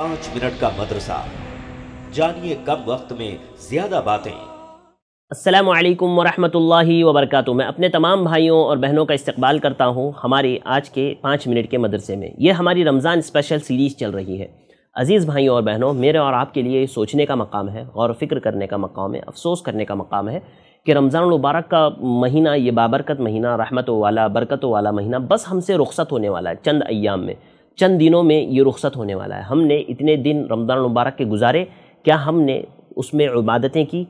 पाँच मिनट का मदरसा। जानिए कम वक्त में ज़्यादा बातें। असलकम वरहमतुल्लाहि वबरकातुहू। मैं अपने तमाम भाइयों और बहनों का इस्तकबाल करता हूँ हमारे आज के पाँच मिनट के मदरसे में। ये हमारी रमज़ान स्पेशल सीरीज़ चल रही है। अज़ीज़ भाइयों और बहनों, मेरे और आपके लिए सोचने का मकाम है और फ़िक्र करने का मकाम है, अफसोस करने का मकाम है कि रमज़ान मुबारक का महीना, ये बाबरकत महीना, रहमत वाला, बरकत वाला महीना बस हमसे रुखसत होने वाला है चंद अयाम में। चंद दिनों में ये रुखसत होने वाला है। हमने इतने दिन रमज़ान मुबारक के गुजारे, क्या हमने उसमें इबादतें की?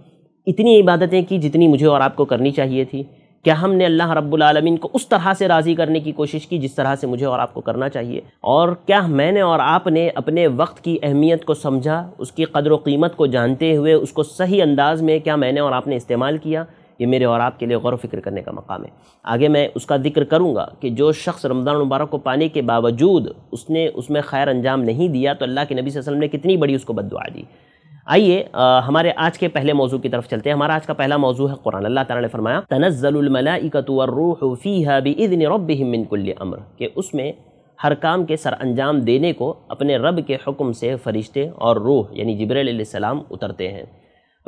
इतनी इबादतें की जितनी मुझे और आपको करनी चाहिए थी। क्या हमने अल्लाह रब्बुल आलमीन को उस तरह से राज़ी करने की कोशिश की जिस तरह से मुझे और आपको करना चाहिए? और क्या मैंने और आपने अपने वक्त की अहमियत को समझा? उसकी कदर कीमत को जानते हुए, उसको सही अंदाज में क्या मैंने और आपने इस्तेमाल किया? ये मेरे और आपके लिए गौर फ़िक्र करने का मकाम है। आगे मैं उसका ज़िक्र करूँगा कि जो शख्स रमज़ान मुबारक को पाने के बावजूद उसने उसमें खैर अंजाम नहीं दिया तो अल्लाह के नबी वसल्लम ने कितनी बड़ी उसको बदुआ दी। आइए हमारे आज के पहले मौजू की तरफ़ चलते हैं। हमारा आज का पहला मौजू है कुरान। अल्लाह ताला ने फरमाया तनज़लमलाइकतूफ़ीहाबिन रबिन कुल्ल अम्र कि उसमें हर काम के सर अंजाम देने को अपने रब के हुक्म से फ़रिश्ते और रूह, यानी जबरील सलाम उतरते हैं।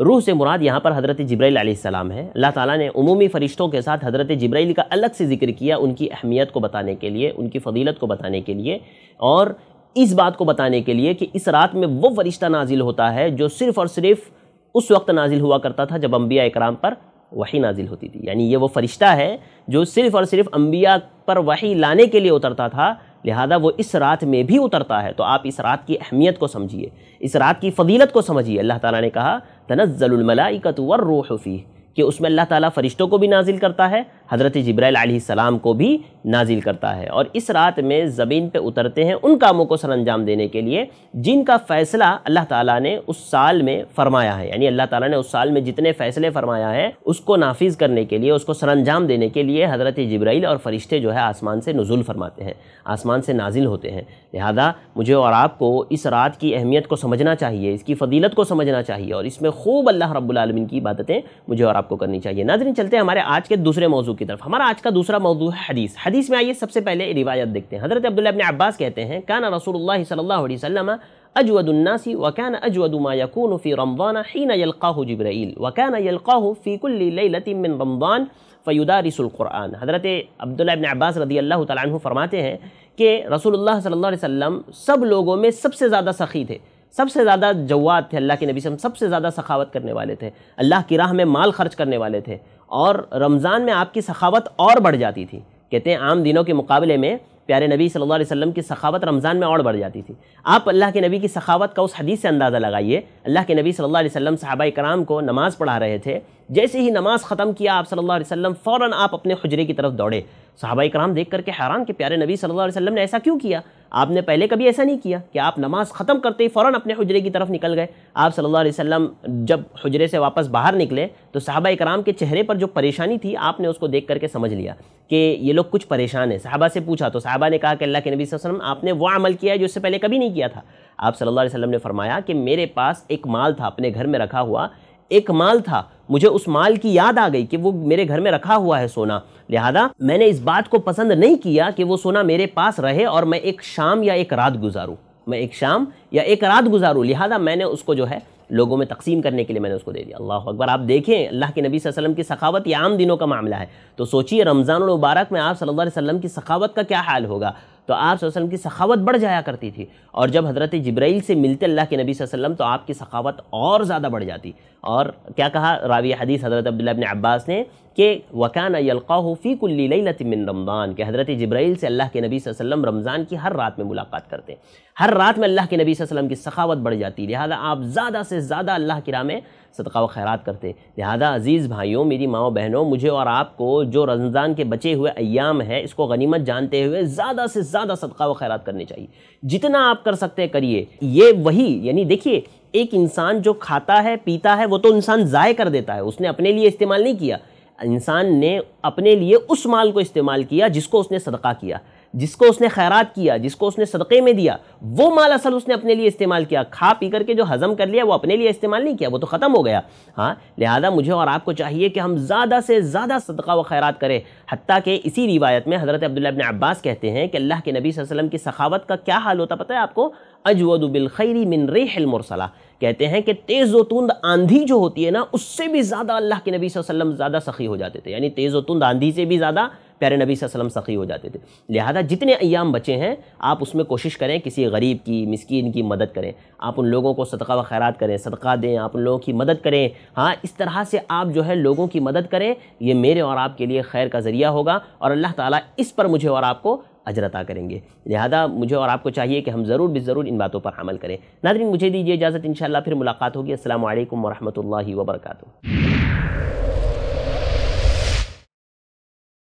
रूह से मुराद यहाँ पर हज़रत जब्राईल सलाम है। अल्लाह ताला ने उमूमी फ़रिश्तों के साथ हज़रत जब्राईल का अलग से ज़िक्र किया उनकी अहमियत को बताने के लिए, उनकी फ़जीलत को बताने के लिए और इस बात को बताने के लिए कि इस रात में वो फरिश्ता नाजिल होता है जो सिर्फ़ और सिर्फ़ उस वक्त नाजिल हुआ करता था जब अम्बिया इकराम पर वही नाजिल होती थी। यानी ये वो फरिश्ता है जो सिर्फ़ और सिर्फ़ अम्बिया पर वही लाने के लिए उतरता था लिहाजा वो इस रात में भी उतरता है। तो आप इस रात की अहमियत को समझिए। इस रात की फजीलत को समझिए। अल्लाह ताला ने कहा तनज़लमलाइकत रोहफ़ी कि उसमें अल्लाह ताला फ़रिश्तों को भी नाजिल करता है हज़रत जब्राईल सलाम को भी नाजिल करता है। और इस रात में ज़मीन पे उतरते हैं उन कामों को सर अंजाम देने के लिए, जिनका फ़ैसला अल्लाह ताला ने उस साल में फ़रमाया है। यानी अल्लाह ताला ने उस साल में जितने फ़ैसले फ़रमाया है, उसको नाफिज करने के लिए, उसको सर अंजाम देने के लिए हज़रत जब्राईल और फ़रिश्ते जो है आसमान से नज़ुल फरमाते हैं, आसमान से नाजिल होते हैं। लिहाजा मुझे और आपको इस रात की अहमियत को समझना चाहिए, इसकी फ़जीलत को समझना चाहिए और इसमें खूब अल्लाह रब्बुल की इबादतें मुझे और आपको करनी चाहिए। नाजरीन, चलते हैं हमारे आज के दूसरे मौजू की तरफ़। हमारा आज का दूसरा मौजू है हदीस। हदीस में आइए सबसे पहले रिवायत देखते हैं। हज़रत अब्दुल्ला इब्न अब्बास कहते हैं, काना रसूलुल्लाह सल्लल्लाहु अलैहि वसल्लम अजवदुन्नासी वकान अजवदु मा यकून फ़ी रमज़ान हीन यल्क़ाहु जिब्राईल वकान यल्क़ाहु फ़ी कुल्ली लैलतिन मिन रमज़ान हज़रत अब्दुल्ला इब्न अब्बास रदी अल्लाह तआला फरमाते हैं कि रसूलुल्लाह सल्लल्लाहु अलैहि वसल्लम सब लोगों में सबसे ज़्यादा सखी थे। सबसे ज़्यादा जवाद थे अल्लाह के नबी से सबसे ज़्यादा सखावत करने वाले थे। अल्लाह की राह में माल खर्च करने वाले थे। और रमज़ान में आपकी सखावत और बढ़ जाती थी। कहते हैं, आम दिनों के मुकाबले में प्यारे नबी सल्लल्लाहु अलैहि वसल्लम की सखावत रमज़ान में और बढ़ जाती थी। आप अल्लाह के नबी की सखावत का उस हदीस से अंदाज़ा लगाइए। अल्लाह के नबी सल्लल्लाहु अलैहि वसल्लम कराम को नमाज़ पढ़ा रहे थे। जैसे ही नमाज़ ख़त्म किया आप सल्लल्लाहु अलैहि वसल्लम, फ़ौरन आप अपने हुजरे की तरफ़ दौड़े। सहाबा कराम देख करके हैरान के प्यारे नबी सल्लल्लाहु अलैहि वसल्लम ने ऐसा क्यों किया? आपने पहले कभी ऐसा नहीं किया कि आप नमाज़ ख़त्म करते ही फ़ौरन अपने हजरे की तरफ़ निकल गए? आप अलैहि वसल्लम जब हजरे से वापस बाहर निकले तो साहबा कराम के चेहरे पर जो परेशानी थी, आपने उसको देख करके समझ लिया कि ये लोग कुछ परेशान हैं। साहबा से पूछा तो साहबा ने कहा कि अल्लाह के नबी वसल्लम, आपने वो अमल किया है जो इससे पहले कभी नहीं किया था? आप अलैहि वसल्लम ने फरमाया कि मेरे पास एक माल था, अपने घर में रखा हुआ एक माल था। मुझे उस माल की याद आ गई कि वो मेरे घर में रखा हुआ है सोना। लिहाजा मैंने इस बात को पसंद नहीं किया कि वो सोना मेरे पास रहे और मैं एक शाम या एक रात गुजारूँ। मैं एक शाम या एक रात गुजारूँ। लिहाजा मैंने उसको जो है लोगों में तकसीम करने के लिए मैंने उसको दे दिया। अल्लाह अकबर। आप देखें, अल्लाह के नबी वसल्लम की सखावत ये आम दिनों का मामला है। तो सोचिए रमज़ान मुबारक में आप सल्लल्लाहु अलैहि वसल्लम की सखावत का क्या हाल होगा? तो आप वसल्लम की सखावत बढ़ जाया करती थी। और जब हज़रत जब्राईल से मिलते अल्लाह के नबी वसल्लम तो आपकी सखावत और ज़्यादा बढ़ जाती। और क्या कहा रावी हदीस हज़रत अब्दुल्ला अब्बास ने कि वकान यलक़ाहू फ़ी कुल्ली लैलतिन रमज़ान, के हज़रत जब्राईल से अल्लाह के नबी वसल्लम रमज़ान की हर रात में मुलाकात करते। हैं हर रात में अल्लाह के नबी वसल्लम की सखावत बढ़ जाती। लिहाजा आप ज़्यादा से ज़्यादा अल्लाह की राह में सदका व खैरात करते। लिहाजा अज़ीज़ भाइयों, मेरी माओ बहनों, मुझे और आपको जो रमज़ान के बचे हुए अयाम है, इसको गनीमत जानते हुए ज़्यादा से ज़्यादा सदका व खैरात करनी चाहिए। जितना आप कर सकते हैं, करिए। ये वही, यानी देखिए, एक इंसान जो खाता है, पीता है, वो तो इंसान ज़ाय कर देता है। उसने अपने लिए इस्तेमाल नहीं किया। इंसान ने अपने लिए उस माल को इस्तेमाल किया, जिसको उसने सदका किया। जिसको उसने खैरात किया, जिसको उसने सदक़े में दिया, वो माल असल उसने अपने लिए इस्तेमाल किया। खा पी करके जो हज़म कर लिया, वो अपने लिए इस्तेमाल नहीं किया, वो तो ख़त्म हो गया। हाँ लिहाजा मुझे और आपको चाहिए कि हम ज़्यादा से ज़्यादा सदका व खैरात करें। हती कि इसी रिवायत में हज़रत अब्दुल्ला अब्बास कहते हैं कि अल्लाह के नबी वसल्लम की सखावत का क्या हाल होता पता है आपको? अजवद बिल खैरी मिन रेहल मुरसला। कहते हैं कि तेज़ तुंद आंधी जो होती है ना, उससे भी ज़्यादा अल्लाह के नबी वसल्लम ज़्यादा सखी हो जाते थे। यानी तेज़ तुंद आंधी से भी ज़्यादा प्यारे नबी वसल्लम सखी हो जाते थे। लिहाजा जितने अयाम बचे हैं, आप उसमें कोशिश करें किसी गरीब की, मिसकीन की मदद करें। आप उन लोगों को सदका व खैरात करें, सदका दें, आप उन लोगों की मदद करें। हाँ इस तरह से आप जो है लोगों की मदद करें, ये मेरे और आपके लिए खैर का ज़रिया होगा और अल्लाह ताला इस पर मुझे और आपको अजरता करेंगे। लिहाजा मुझे और आपको चाहिए कि हम ज़रूर भी ज़रूर इन बातों पर अमल करें। नादरीन मुझे दीजिए इजाज़त इन फिर मुलाकात होगी। असल वरहमल वर्का